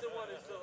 the one, who's still uh,